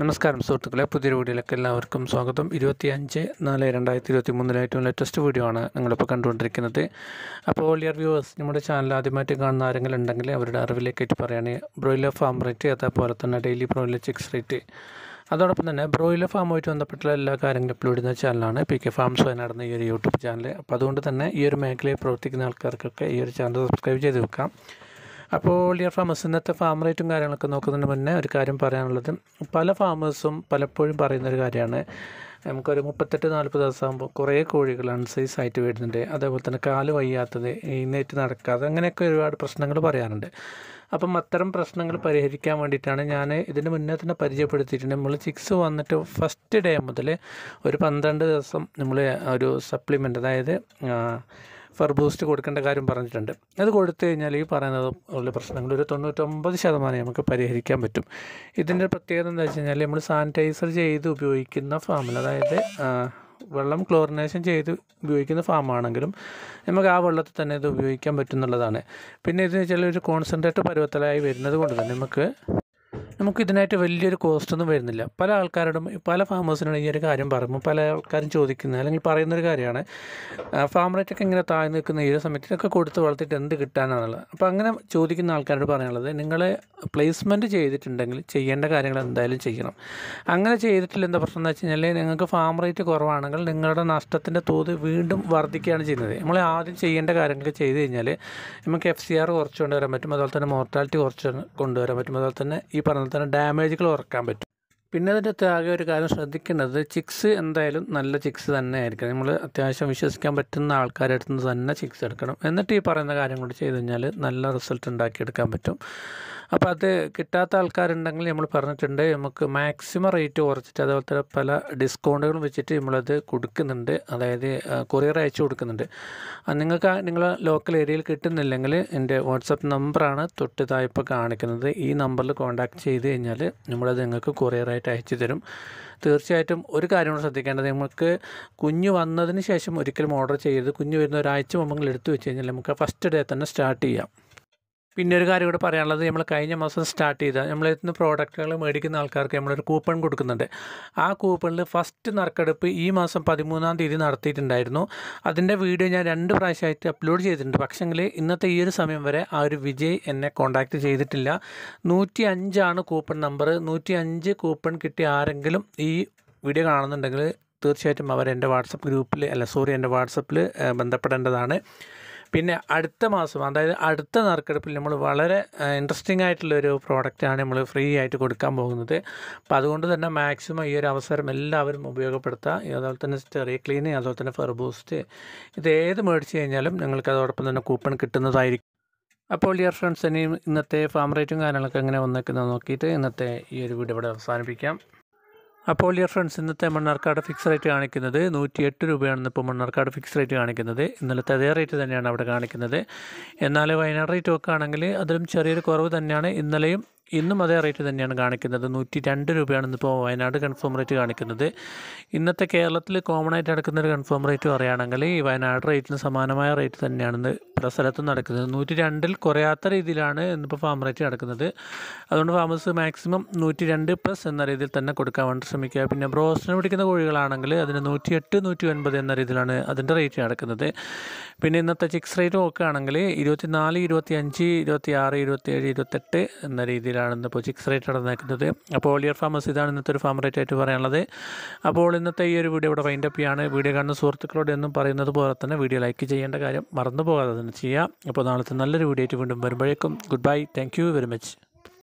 നമസ്കാരം സുഹൃത്തുക്കളെ. പുതിയൊരു വീഡിയോയിലേക്ക് എല്ലാവർക്കും സ്വാഗതം. ഇരുപത്തി അഞ്ച് നാല് രണ്ടായിരത്തി ഇരുപത്തി മൂന്നിലെ ഏറ്റവും ലേറ്റസ്റ്റ് വീഡിയോ ആണ് നിങ്ങളിപ്പോൾ കണ്ടുകൊണ്ടിരിക്കുന്നത്. അപ്പോൾ ഓൾ ഇയർ വ്യൂവേഴ്സ് നമ്മുടെ ചാനൽ ആദ്യമായിട്ട് കാണുന്ന ആരെങ്കിലും ഉണ്ടെങ്കിൽ അവരുടെ അറിവിലേക്കായിട്ട് പറയുകയാണെങ്കിൽ ബ്രോയിലർ ഫാം റേറ്റ് അതേപോലെ തന്നെ ഡെയിലി ബ്രോയിലർ ചിക്സ് റേറ്റ് അതോടൊപ്പം തന്നെ ബ്രോയിലർ ഫാമുമായിട്ട് ബന്ധപ്പെട്ടുള്ള എല്ലാ കാര്യങ്ങളും അപ്ലോഡ് ചെയ്യുന്ന ചാനലാണ് പി കെ ഫാംസ് നടന്ന ഈ ഒരു യൂട്യൂബ് ചാനൽ അപ്പോൾ അതുകൊണ്ട് തന്നെ ഈ ഒരു മേഖലയിൽ പ്രവർത്തിക്കുന്ന ആൾക്കാർക്കൊക്കെ ഈ ഒരു ചാനൽ സബ്സ്ക്രൈബ് ചെയ്ത് വെക്കാം. അപ്പോൾ ഡിയർ ഫാമേഴ്സ് ഇന്നത്തെ ഫാം റേറ്റും കാര്യങ്ങളൊക്കെ നോക്കുന്നതിന് മുന്നേ ഒരു കാര്യം പറയാനുള്ളത്. പല ഫാമേഴ്സും പലപ്പോഴും പറയുന്നൊരു കാര്യമാണ്. നമുക്കൊരു മുപ്പത്തെട്ട് നാൽപ്പത് ദിവസമാകുമ്പോൾ കുറേ കോഴികൾ അൺസൈസ് ആയിട്ട് വരുന്നുണ്ട്. അതേപോലെ തന്നെ കാൽ വയ്യാത്തത് എഴുന്നേറ്റ് നടക്കാതെ അങ്ങനെയൊക്കെ ഒരുപാട് പ്രശ്നങ്ങൾ പറയാറുണ്ട്. അപ്പം അത്തരം പ്രശ്നങ്ങൾ പരിഹരിക്കാൻ വേണ്ടിയിട്ടാണ് ഞാൻ ഇതിന് മുന്നേ തന്നെ പരിചയപ്പെടുത്തിയിട്ടുണ്ട്. നമ്മൾ ചിക്സ് വന്നിട്ട് ഫസ്റ്റ് ഡേ മുതൽ ഒരു പന്ത്രണ്ട് ദിവസം നമ്മൾ ഒരു സപ്ലിമെന്റ് അതായത് ഫർ ബൂസ്റ്റ് കൊടുക്കേണ്ട കാര്യം പറഞ്ഞിട്ടുണ്ട്. അത് കൊടുത്തു കഴിഞ്ഞാൽ ഈ പറയുന്നത് ഉള്ള പ്രശ്നങ്ങൾ ഒരു തൊണ്ണൂറ്റൊമ്പത് ശതമാനം നമുക്ക് പരിഹരിക്കാൻ പറ്റും. ഇതിന്റെ പ്രത്യേകത എന്താ വെച്ച് കഴിഞ്ഞാൽ നമ്മൾ സാനിറ്റൈസർ ചെയ്ത് ഉപയോഗിക്കുന്ന ഫാമിൽ അതായത് വെള്ളം ക്ലോറിനേഷൻ ചെയ്ത് ഉപയോഗിക്കുന്ന ഫാമാണെങ്കിലും നമുക്ക് ആ വെള്ളത്തിൽ തന്നെ ഇത് ഉപയോഗിക്കാൻ പറ്റുന്നുള്ളതാണ്. പിന്നെ ഇതെന്ന് വെച്ചാൽ ഒരു കോൺസെൻട്രേറ്റ് പരുവത്തിലായി വരുന്നത് കൊണ്ട് തന്നെ നമുക്ക് നമുക്ക് ഇതിനായിട്ട് വലിയൊരു കോസ്റ്റ് ഒന്നും വരുന്നില്ല. പല ആൾക്കാരോടും പല ഫാമേഴ്സിനോട് ഈ ഒരു കാര്യം പറയുമ്പോൾ പല ആൾക്കാരും ചോദിക്കുന്നത് അല്ലെങ്കിൽ പറയുന്നൊരു കാര്യമാണ് ഫാം റേറ്റൊക്കെ ഇങ്ങനെ താഴ്ന്നു നിൽക്കുന്ന ഈ ഒരു സമയത്ത് ഇതൊക്കെ കൊടുത്ത് വളർത്തിയിട്ട് എന്ത് കിട്ടാനാണുള്ളത് അപ്പോൾ അങ്ങനെ ചോദിക്കുന്ന ആൾക്കാരോട് പറയാനുള്ളത് നിങ്ങളെ പ്ലേസ്മെന്റ് ചെയ്തിട്ടുണ്ടെങ്കിൽ ചെയ്യേണ്ട കാര്യങ്ങൾ എന്തായാലും ചെയ്യണം. അങ്ങനെ ചെയ്തിട്ടില്ല എന്താ പ്രശ്നം എന്ന് വെച്ച് കഴിഞ്ഞാൽ നിങ്ങൾക്ക് ഫാം റേറ്റ് കുറവാണെങ്കിൽ നിങ്ങളുടെ നഷ്ടത്തിന്റെ തോത് വീണ്ടും വർദ്ധിക്കുകയാണ് ചെയ്യുന്നത്. നമ്മൾ ആദ്യം ചെയ്യേണ്ട കാര്യങ്ങൾ ചെയ്ത് കഴിഞ്ഞാൽ നമുക്ക് എഫ് സി ആർ കുറച്ച് കൊണ്ടുവരാൻ പറ്റും. അതുപോലെ തന്നെ മോർട്ടാലിറ്റി കുറച്ച് കൊണ്ടുവരാൻ പറ്റും. അതുപോലെ തന്നെ ഈ പറഞ്ഞ തന്നെ ഡാമേജുകൾ കുറയ്ക്കാൻ പറ്റും. പിന്നെ അതിന്റെ ആകെ ഒരു കാര്യം ശ്രദ്ധിക്കേണ്ടത് ചിക്സ് എന്തായാലും നല്ല ചിക്സ് തന്നെ ആയിരിക്കണം നമ്മൾ അത്യാവശ്യം വിശ്വസിക്കാൻ പറ്റുന്ന ആൾക്കാരുടെ നിന്ന് തന്നെ ചിക്സ് എടുക്കണം. എന്നിട്ട് ഈ പറയുന്ന കാര്യം കൂടി ചെയ്ത് കഴിഞ്ഞാൽ നല്ല റിസൾട്ട് ഉണ്ടാക്കിയെടുക്കാൻ പറ്റും. അപ്പോൾ അത് കിട്ടാത്ത ആൾക്കാരുണ്ടെങ്കിൽ നമ്മൾ പറഞ്ഞിട്ടുണ്ട് നമുക്ക് മാക്സിമം റേറ്റ് കുറച്ചിട്ട് അതുപോലെ തന്നെ പല ഡിസ്കൗണ്ടുകളും വെച്ചിട്ട് നമ്മളത് കൊടുക്കുന്നുണ്ട്. അതായത് കൊറിയർ അയച്ചു കൊടുക്കുന്നുണ്ട്. നിങ്ങൾക്ക് നിങ്ങൾ ലോക്കൽ ഏരിയയിൽ കിട്ടുന്നില്ലെങ്കിൽ എന്റെ വാട്സപ്പ് നമ്പറാണ് തൊട്ട് ഇപ്പോൾ കാണിക്കുന്നത്. ഈ നമ്പറിൽ കോൺടാക്ട് ചെയ്ത് കഴിഞ്ഞാൽ നമ്മളത് നിങ്ങൾക്ക് കൊറിയറായിട്ട് അയച്ചു തരും. തീർച്ചയായിട്ടും ഒരു കാര്യം കൂടെ ശ്രദ്ധിക്കേണ്ടത് നമുക്ക് കുഞ്ഞു വന്നതിന് ശേഷം ഒരിക്കലും ഓർഡർ ചെയ്യരുത്. കുഞ്ഞു വരുന്ന ഒരാഴ്ച മുമ്പെങ്കിലും എടുത്തു വെച്ച് കഴിഞ്ഞാൽ നമുക്ക് ഫസ്റ്റ് ഡേ തന്നെ സ്റ്റാർട്ട് ചെയ്യാം. പിന്നെ ഒരു കാര്യം കൂടെ പറയാനുള്ളത് നമ്മൾ കഴിഞ്ഞ മാസം സ്റ്റാർട്ട് ചെയ്ത നമ്മൾ ഇന്ന് പ്രോഡക്റ്റുകൾ മേടിക്കുന്ന ആൾക്കാർക്ക് നമ്മളൊരു കൂപ്പൺ കൊടുക്കുന്നുണ്ട്. ആ കൂപ്പണിൽ ഫസ്റ്റ് നറുക്കെടുപ്പ് ഈ മാസം പതിമൂന്നാം തീയതി നടത്തിയിട്ടുണ്ടായിരുന്നു. അതിന്റെ വീഡിയോ ഞാൻ രണ്ട് പ്രാവശ്യമായിട്ട് അപ്ലോഡ് ചെയ്തിട്ടുണ്ട്. പക്ഷേങ്കിൽ ഇന്നത്തെ ഈ ഒരു സമയം വരെ ആ ഒരു വിജയ് എന്നെ കോൺടാക്റ്റ് ചെയ്തിട്ടില്ല. നൂറ്റി അഞ്ചാണ് കൂപ്പൺ നമ്പർ നൂറ്റി അഞ്ച് കൂപ്പൺ കിട്ടിയ ആരെങ്കിലും ഈ വീഡിയോ കാണുന്നുണ്ടെങ്കിൽ തീർച്ചയായിട്ടും അവർ എന്റെ വാട്സപ്പ് ഗ്രൂപ്പിൽ അല്ല സോറി എന്റെ വാട്സപ്പിൽ ബന്ധപ്പെടേണ്ടതാണ്. പിന്നെ അടുത്ത മാസം അതായത് അടുത്ത നറുക്കെടുപ്പിൽ നമ്മൾ വളരെ ഇൻട്രസ്റ്റിംഗ് ആയിട്ടുള്ളൊരു പ്രോഡക്റ്റാണ് നമ്മൾ ഫ്രീ ആയിട്ട് കൊടുക്കാൻ പോകുന്നത്. അപ്പോൾ അതുകൊണ്ട് തന്നെ മാക്സിമം ഈ ഒരു അവസരം എല്ലാവരും ഉപയോഗപ്പെടുത്തുക അതുപോലെ തന്നെ സ്റ്റെറി ക്ലീൻ അതുപോലെ തന്നെ ഫെർബൂസ്റ്റ് ഇത് ഏത് മേടിച്ച് കഴിഞ്ഞാലും നിങ്ങൾക്ക് അതോടൊപ്പം തന്നെ കൂപ്പൺ കിട്ടുന്നതായിരിക്കും. അപ്പോൾ ഡിയർ ഫ്രണ്ട്സ് ഇനിയും ഇന്നത്തെ ഫാം റേറ്റും കാര്യങ്ങളൊക്കെ എങ്ങനെ വന്നേക്കുന്നത് നോക്കിയിട്ട് ഇന്നത്തെ ഈ ഒരു വീഡിയോ ഇവിടെ അവസാനിപ്പിക്കാം. അപ്പോൾ ഡിയർ ഫ്രണ്ട്സ് ഇന്നത്തെ മണ്ണാർക്കാട് ഫിക്സ് റേറ്റ് കാണിക്കുന്നത് നൂറ്റി എട്ട് രൂപയാണ് ഇപ്പോൾ മണ്ണാർക്കാട് ഫിക്സ് റേറ്റ് കാണിക്കുന്നത്. ഇന്നലത്തെ അതേ റേറ്റ് തന്നെയാണ് അവിടെ കാണിക്കുന്നത്. എന്നാൽ വയനാട് റേറ്റ് നോക്കുകയാണെങ്കിൽ അതിലും ചെറിയൊരു കുറവ് തന്നെയാണ്. ഇന്നലെയും ഇന്നും അതേ റേറ്റ് തന്നെയാണ് കാണിക്കുന്നത്. നൂറ്റി രണ്ട് രൂപയാണ് ഇന്നിപ്പോൾ വയനാട് കൺഫേം റേറ്റ് കാണിക്കുന്നത്. ഇന്നത്തെ കേരളത്തിൽ കോമൺ ആയിട്ട് നടക്കുന്ന ഒരു കൺഫേം റേറ്റ് പറയുകയാണെങ്കിൽ ഈ വയനാട് റേറ്റിന് സമാനമായ റേറ്റ് തന്നെയാണ് ഇന്ന് പല സ്ഥലത്തും നടക്കുന്നത്. നൂറ്റി രണ്ടിൽ കുറയാത്ത രീതിയിലാണ് ഇന്നിപ്പോൾ ഫാം റേറ്റ് നടക്കുന്നത്. അതുകൊണ്ട് ഫാമേഴ്സ് മാക്സിമം നൂറ്റി രണ്ട് പ്ലസ് എന്ന രീതിയിൽ തന്നെ കൊടുക്കാൻ വേണ്ടി ശ്രമിക്കുക. പിന്നെ ബ്രോസ്റ്റിന് പിടിക്കുന്ന കോഴികളാണെങ്കിൽ അതിന് നൂറ്റി എട്ട് നൂറ്റി ഒൻപത് എന്ന രീതിയിലാണ് അതിന്റെ റേറ്റ് നടക്കുന്നത്. പിന്നെ ഇന്നത്തെ ചിക്സ് റേറ്റ് നോക്കുകയാണെങ്കിൽ ഇരുപത്തി നാല് ഇരുപത്തി അഞ്ച് ഇരുപത്തി ആറ് ഇരുപത്തി ഏഴ് ഇരുപത്തെട്ട് എന്ന രീതിയിലാണ് ഇന്നിപ്പോൾ ചിക്സ് റേറ്റ് നടന്നേക്കുന്നത് അപ്പോൾ ഓളിയർ ഫാമസ് ഇതാണ് ഇന്നത്തെ ഒരു ഫാം റേറ്റ് ആയിട്ട് പറയാനുള്ളത്. അപ്പോൾ ഇന്നത്തെ ഈ ഒരു വീഡിയോ ഇവിടെ വൈൻഡപ്പ് ചെയ്യാണ്. വീഡിയോ കാണുന്ന സുഹൃത്തുക്കളോട് എന്നും പറയുന്നത് പോലെ തന്നെ വീഡിയോ ലൈക്ക് ചെയ്യേണ്ട കാര്യം മറന്നു പോകാതെ തന്നെ ചെയ്യാം. അപ്പോൾ നാളത്തെ നല്ലൊരു വീഡിയോ ആയിട്ട് വീണ്ടും വരുമ്പോഴേക്കും. Good bye thank very much